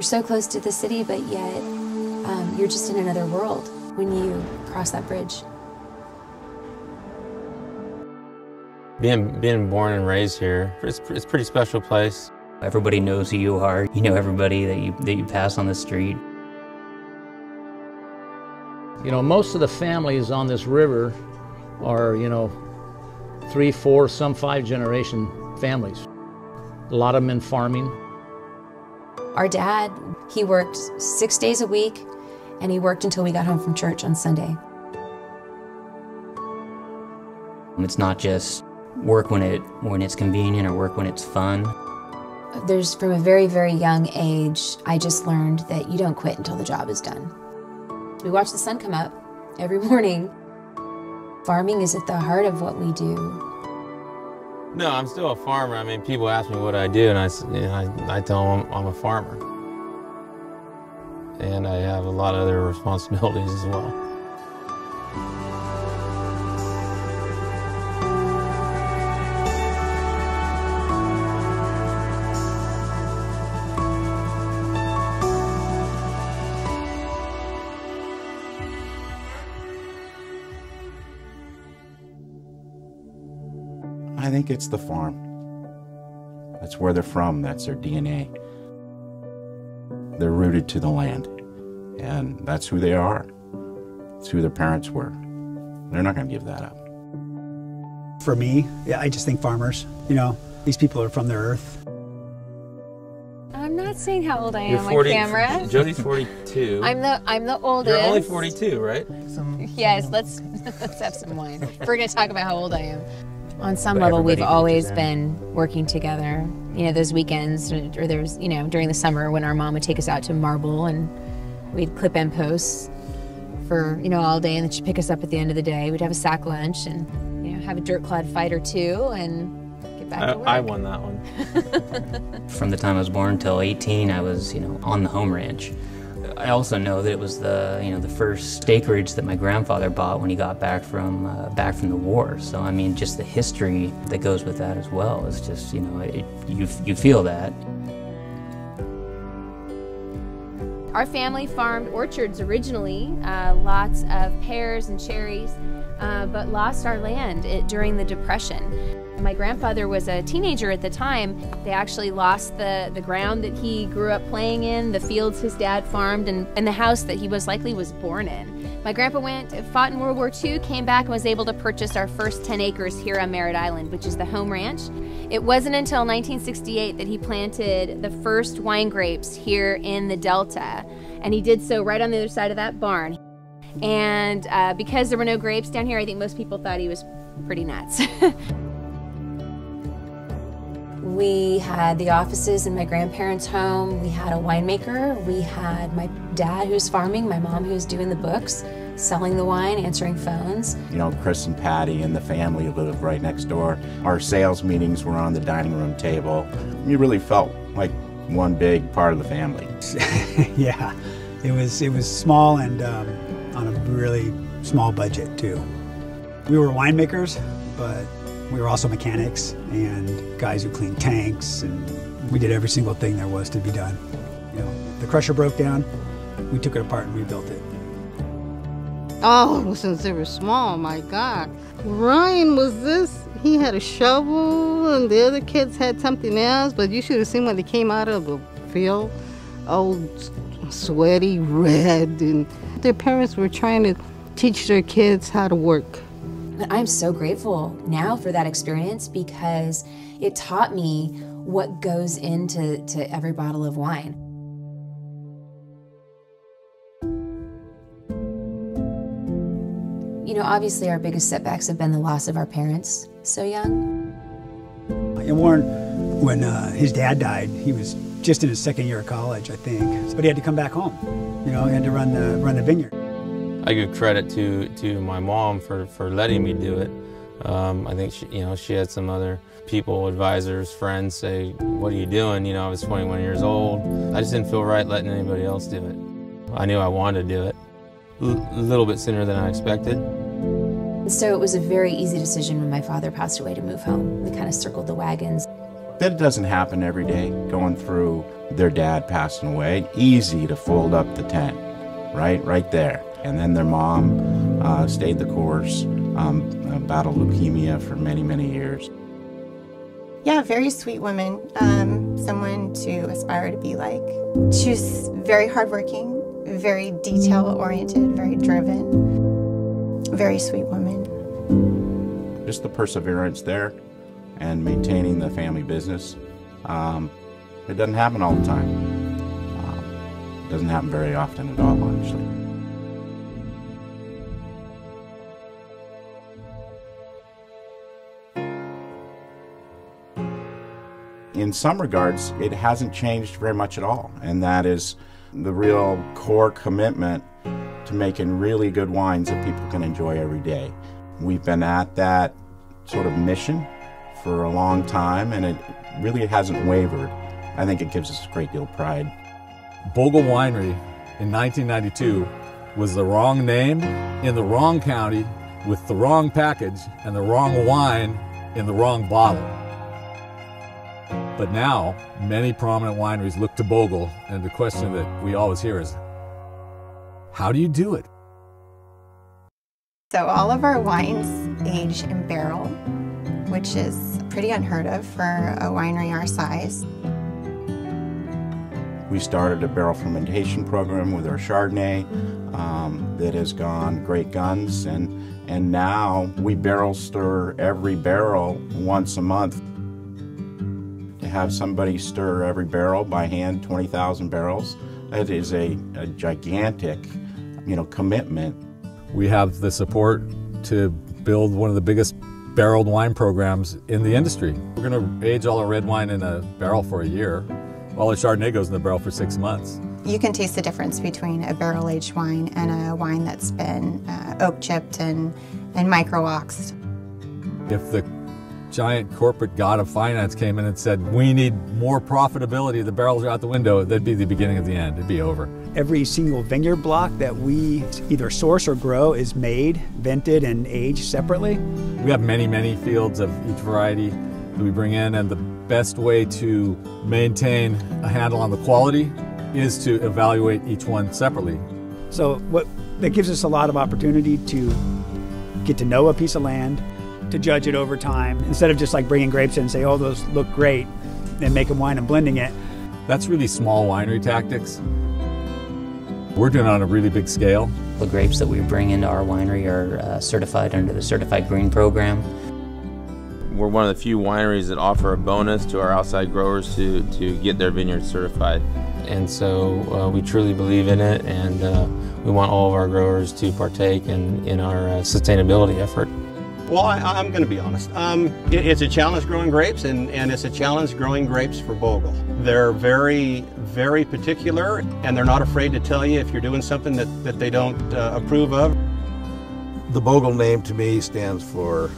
You're so close to the city, but yet um, you're just in another world when you cross that bridge. Being, being born and raised here, it's, it's a pretty special place. Everybody knows who you are. You know everybody that you, that you pass on the street. You know, most of the families on this river are, you know, three, four, some five generation families. A lot of them in farming. Our dad, he worked six days a week, and he worked until we got home from church on Sunday. It's not just work when it when it's convenient or work when it's fun. There's from a very, very young age, I just learned that you don't quit until the job is done. We watch the sun come up every morning. Farming is at the heart of what we do. No, I'm still a farmer. I mean, people ask me what I do, and I, you know, I, I tell them I'm a farmer. And I have a lot of other responsibilities as well. I think it's the farm. That's where they're from, that's their DNA. They're rooted to the land, and that's who they are. It's who their parents were. They're not going to give that up. For me, yeah, I just think farmers. You know, these people are from the earth. I'm not saying how old I am You're 40, on camera. Jody's 42. I'm the I'm the oldest. You're only 42, right? Yes, let's let's have some wine. We're gonna talk about how old I am. On some But level, we've always been working together. You know, those weekends, or or there's you know during the summer when our mom would take us out to Marble and we'd clip end posts for you know all day, and then she'd pick us up at the end of the day. We'd have a sack lunch and you know have a dirt clod fight or two and get back I, to work. I won that one. From the time I was born till 18, I was, you know, on the home ranch. I also know that it was the, you know, the first acreage that my grandfather bought when he got back from uh, back from the war. So I mean, just the history that goes with that as well is just, you know, it, you you feel that. Our family farmed orchards originally, uh, lots of pears and cherries, uh, but lost our land it, during the Depression. My grandfather was a teenager at the time. They actually lost the, the ground that he grew up playing in, the fields his dad farmed, and, and the house that he was likely was born in. My grandpa went, fought in World War II, came back, and was able to purchase our first 10 acres here on Merritt Island, which is the home ranch. It wasn't until 1968 that he planted the first wine grapes here in the Delta, and he did so right on the other side of that barn. And uh, because there were no grapes down here, I think most people thought he was pretty nuts. We had the offices in my grandparents' home. We had a winemaker. We had my dad who's farming, my mom who's doing the books, selling the wine, answering phones. You know, Chris and Patty and the family live right next door. Our sales meetings were on the dining room table. You really felt like one big part of the family. yeah, it was it was small and um, on a really small budget too. We were winemakers, but we were also mechanics and guys who cleaned tanks, and we did every single thing there was to be done. You know, the crusher broke down, we took it apart and rebuilt it. Oh, since they were small, my God. Ryan was this. He had a shovel, and the other kids had something else, but you should have seen when they came out of the field. Oh, sweaty, red, and their parents were trying to teach their kids how to work. But I'm so grateful now for that experience because it taught me what goes into to every bottle of wine. You know, obviously, our biggest setbacks have been the loss of our parents so young. And Warren, when uh, his dad died, he was just in his second year of college, I think. But he had to come back home. You know, he had to run the run the vineyard. I give credit to to my mom for for letting me do it. Um, I think she, you know she had some other people, advisors, friends say, "What are you doing?" You know, I was 21 years old. I just didn't feel right letting anybody else do it. I knew I wanted to do it a little bit sooner than I expected. So it was a very easy decision when my father passed away to move home. We kind of circled the wagons. That doesn't happen every day, going through their dad passing away. Easy to fold up the tent, right? Right there. And then their mom uh, stayed the course, um, battled leukemia for many, many years. Yeah, very sweet woman, um, someone to aspire to be like. She's very hardworking, very detail oriented, very driven, very sweet woman. Just the perseverance there and maintaining the family business. Um, it doesn't happen all the time. Um, it doesn't happen very often at all, actually. In some regards, it hasn't changed very much at all, and that is the real core commitment to making really good wines that people can enjoy every day. We've been at that sort of mission for a long time, and it really hasn't wavered. I think it gives us a great deal of pride. Bogle Winery in 1992 was the wrong name in the wrong county with the wrong package and the wrong wine in the wrong bottle. But now, many prominent wineries look to Bogle, and the question that we always hear is, how do you do it? So all of our wines age in barrel, which is pretty unheard of for a winery our size. We started a barrel fermentation program with our Chardonnay um, that has gone great guns, and, and now we barrel stir every barrel once a month have somebody stir every barrel by hand, 20,000 barrels. It is a, a gigantic, you know, commitment. We have the support to build one of the biggest barreled wine programs in the industry. We're going to age all our red wine in a barrel for a year, while the Chardonnay goes in the barrel for six months. You can taste the difference between a barrel aged wine and a wine that's been uh, oak chipped and, and micro oxed. If the giant corporate god of finance came in and said, we need more profitability, the barrels are out the window, that'd be the beginning of the end. It'd be over. Every single vineyard block that we either source or grow is made, vented, and aged separately. We have many, many fields of each variety that we bring in, and the best way to maintain a handle on the quality is to evaluate each one separately. So what that gives us a lot of opportunity to get to know a piece of land, to judge it over time instead of just like bringing grapes in and say, oh, those look great and making wine and blending it. That's really small winery tactics. We're doing it on a really big scale. The grapes that we bring into our winery are uh, certified under the Certified Green program. We're one of the few wineries that offer a bonus to our outside growers to, to get their vineyards certified. And so uh, we truly believe in it and uh, we want all of our growers to partake in, in our uh, sustainability effort. Well, I, am going to be honest. Um, it, it's a challenge growing grapes, and, and it's a challenge growing grapes for Bogle. They're very, very particular, and they're not afraid to tell you if you're doing something that, that they don't uh, approve of. The Bogle name to me stands for,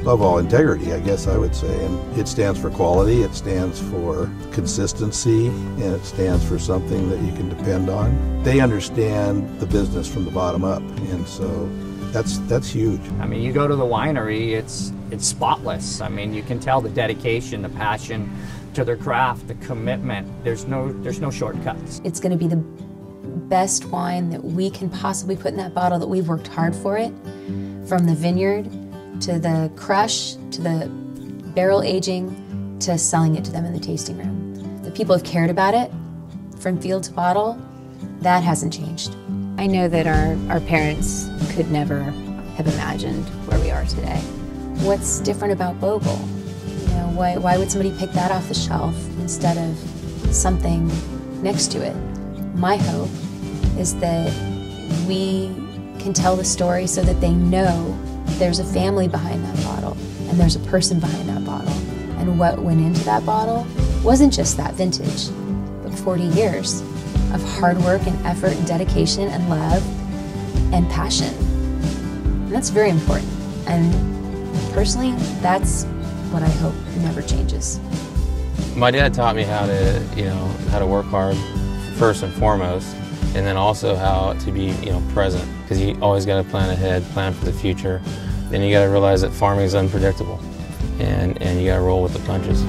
above all, integrity, I guess I would say. And it stands for quality, it stands for consistency, and it stands for something that you can depend on. They understand the business from the bottom up, and so that's that's huge. I mean, you go to the winery, it's it's spotless. I mean, you can tell the dedication, the passion to their craft, the commitment. There's no there's no shortcuts. It's going to be the best wine that we can possibly put in that bottle that we've worked hard for it, from the vineyard to the crush to the barrel aging to selling it to them in the tasting room. The people have cared about it from field to bottle. That hasn't changed. I know that our, our parents could never have imagined where we are today. What's different about Bogle? You know, why, why would somebody pick that off the shelf instead of something next to it? My hope is that we can tell the story so that they know there's a family behind that bottle and there's a person behind that bottle. And what went into that bottle wasn't just that vintage, but 40 years of hard work and effort and dedication and love and passion. And that's very important. And personally, that's what I hope never changes. My dad taught me how to, you know, how to work hard first and foremost, and then also how to be, you know, present because you always got to plan ahead, plan for the future. Then you got to realize that farming is unpredictable, and and you got to roll with the punches.